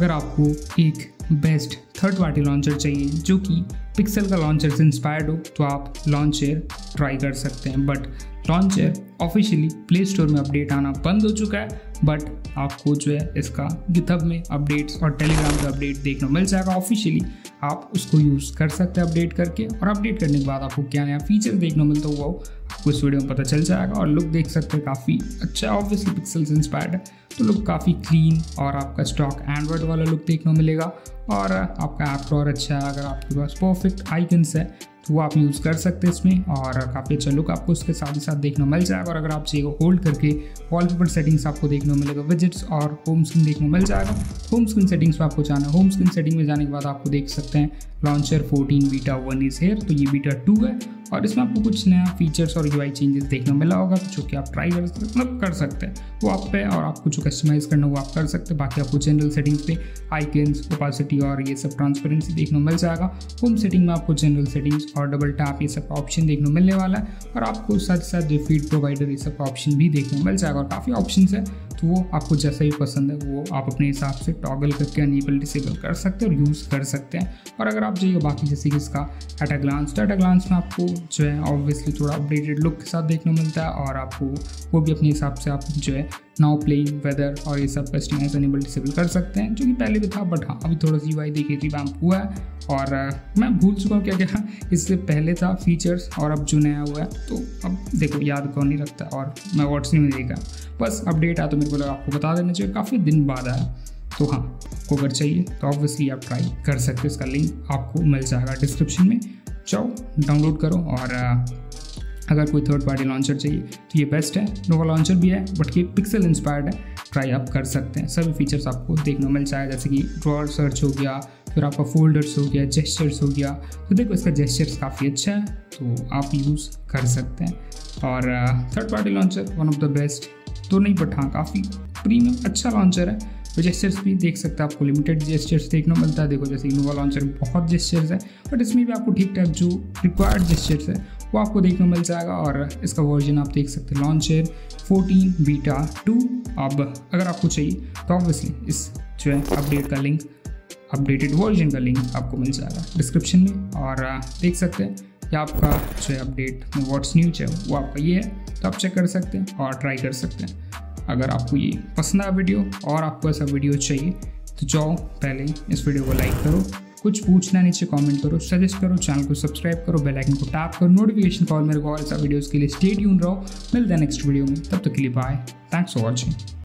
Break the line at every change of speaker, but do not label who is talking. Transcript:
अगर आपको एक बेस्ट थर्ड पार्टी लॉन्चर चाहिए, जो कि पिक्सल का लॉन्चर से इंस्पायर्ड हो तो आप लॉन्चर ट्राई कर सकते हैं। But launcher officially play store में अपडेट आना बंद हो चुका है बट आपको जो है इसका गिथब में अपडेट्स और टेलीग्राम पे अपडेट देखने को मिल जाएगा ऑफिशियली आप उसको यूज़ कर सकते हैं अपडेट करके और अपडेट करने के बाद आपको क्या नया फीचर देखने को मिलता हुआ हो आपको इस वीडियो में पता चल जाएगा और लुक देख सकते हैं काफ़ी अच्छा ऑब्वियसली पिक्सल इंस्पायर्ड है तो लुक काफ़ी क्लीन और आपका स्टॉक एंड्रॉयड वाला लुक देखने को मिलेगा। और आपका ऐप और अच्छा है, अगर आपके पास परफेक्ट आइकन्स है तो वो आप यूज़ कर सकते हैं इसमें और काफ़ी अच्छा लुक आपको इसके साथ ही साथ देखने मिल जाएगा। और अगर आप चाहिए होल्ड करके वॉलपेपर सेटिंग्स आपको देखने मिलेगा विजिट्स और होम स्क्रीन देखने मिल जाएगा। होम स्क्रीन सेटिंग्स में आपको जाना है। होम स्क्रीन सेटिंग में जाने के बाद आपको देख सकते हैं launcher 14 beta one is here तो ये बीटा टू है। और इसमें आपको कुछ नया फीचर्स और यूआई चेंजेस देखने को मिला होगा जो कि आप ट्राई कर सकते मतलब कर सकते हैं। वो आप पे और आपको जो कस्टमाइज़ करना वो आप कर सकते हैं। बाकी आपको जनरल सेटिंग्स पे आइकन्स ओपासिटी और ये सब ट्रांसपेरेंसी देखने को मिल जाएगा। होम सेटिंग में आपको जनरल सेटिंग्स और डबल टैप ये सब ऑप्शन देखने को मिलने वाला है। और आपको साथ साथ जो फ़ीड प्रोवाइडर ये सब ऑप्शन भी देखने को मिल जाएगा और काफ़ी ऑप्शन है। तो वो आपको जैसा ही पसंद है, वो आप अपने हिसाब से टॉगल करके अनेबल डिसेबल कर सकते हैं और यूज़ कर सकते हैं। और अगर आप जाइए बाकी जैसे कि इसका एट अ ग्लांस तो एट अ ग्लांस में आपको जो है ऑब्वियसली थोड़ा अपडेटेड लुक के साथ देखने को मिलता है और आपको वो भी अपने हिसाब से आप जो है नाउ प्लेइंग वेदर और ये सब कस्टमाइज अनेबल डिसेबल कर सकते हैं, जो कि पहले भी था बट हाँ अभी थोड़ा सी वाई देखिए रिवैम्प हुआ है और मैं भूल चुका हूँ क्या क्या इससे पहले था फीचर्स और अब जो नया हुआ है तो अब देखो, याद कौन नहीं रखता और मैं व्हाट्स नहीं देखा। बस अपडेट आया तो मेरे को लगा आपको बता देना चाहिए, काफ़ी दिन बाद आया। तो हाँ आपको अगर चाहिए तो ऑब्वियसली आप ट्राई कर सकते हो, इसका लिंक आपको मिल जाएगा डिस्क्रिप्शन में। जाओ डाउनलोड करो और अगर कोई थर्ड पार्टी लॉन्चर चाहिए तो ये बेस्ट है। नोवा लॉन्चर भी है बट ये पिक्सल इंस्पायर्ड है। ट्राई आप कर सकते हैं। सभी फीचर्स आपको देखने मिल जाएगा, जैसे कि ड्रॉर सर्च हो गया, फिर आपका फोल्डर्स हो गया जेस्चर्स हो गया। तो देखो, इसका जेस्चर्स काफ़ी अच्छा है तो आप यूज़ कर सकते हैं। और third party launcher one of the best तो नहीं बट हाँ काफ़ी प्रीमियम अच्छा लॉन्चर है। तो जेस्टर्स भी देख सकते हैं आपको लिमिटेड जेस्टर्स देखने को मिलता है। देखो, जैसे इनोवा लॉन्चर बहुत जेस्टर्स है बट इसमें भी आपको ठीक ठाक जो रिक्वायर्ड जेस्टर्स है, वो आपको देखने को मिल जाएगा। और इसका वर्जन आप देख सकते हैं लॉन्चर 14 बीटा 2 अब अगर आपको चाहिए तो ऑब्वियसली इस जो है अपडेट का लिंक अपडेटेड वर्जन का लिंक आपको मिल जाएगा डिस्क्रिप्शन में। और देख सकते हैं या आपका जो है अपडेट में व्हाट्स न्यूज़ है, वो आपका ये है तो आप चेक कर सकते हैं और ट्राई कर सकते हैं। अगर आपको ये पसंद आया वीडियो और आपको ऐसा वीडियो चाहिए तो जाओ, पहले इस वीडियो को लाइक करो, कुछ पूछना नीचे कमेंट करो सजेस्ट करो चैनल को सब्सक्राइब करो बेल आइकन को टैप करो नोटिफिकेशन कॉल मेरे को और ऐसा वीडियोज़ के लिए स्टे ट्यून रहो। मिलते हैं नेक्स्ट वीडियो में, तब तक के लिए बाय थैंक्स फॉर वॉचिंग